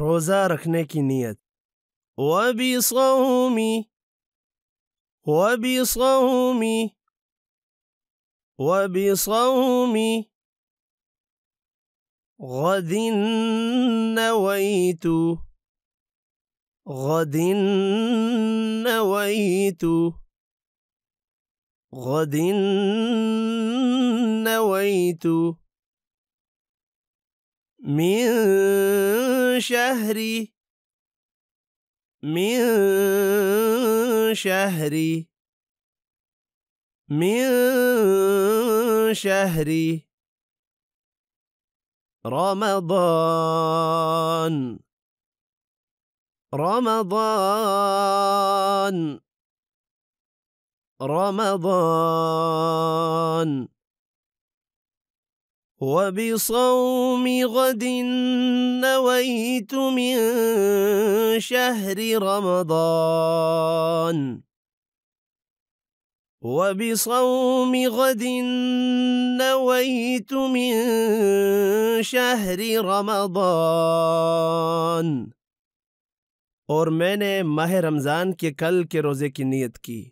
روزا کی نیت وبصومي وبصومي وبصومي. غد نويت غد نويت غد نويت. من شهري. من شهري. من شهري. رمضان. رمضان. رمضان. وبصوم غد نويت من شهر رمضان وبصوم غد نويت من شهر رمضان और मैंने माह रमज़ान के कल के रोज़े की नीयत की